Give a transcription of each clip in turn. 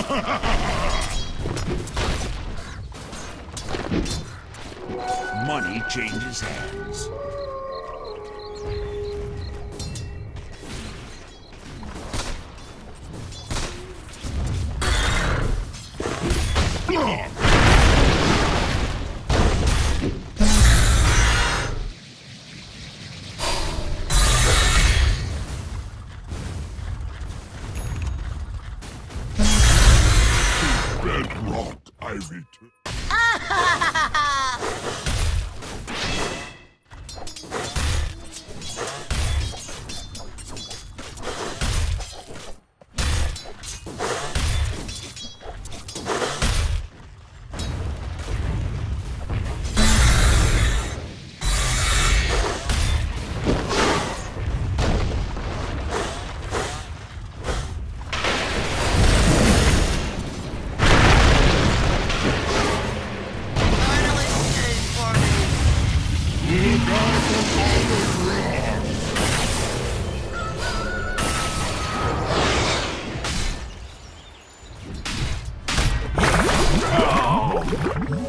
Money changes hands. Bedrock, I return.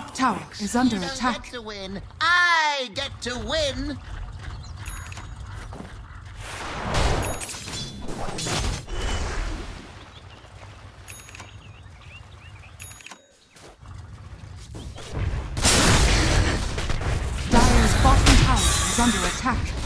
top tower is under Don't attack. get to win. I get to win. Dire's bottom tower is under attack.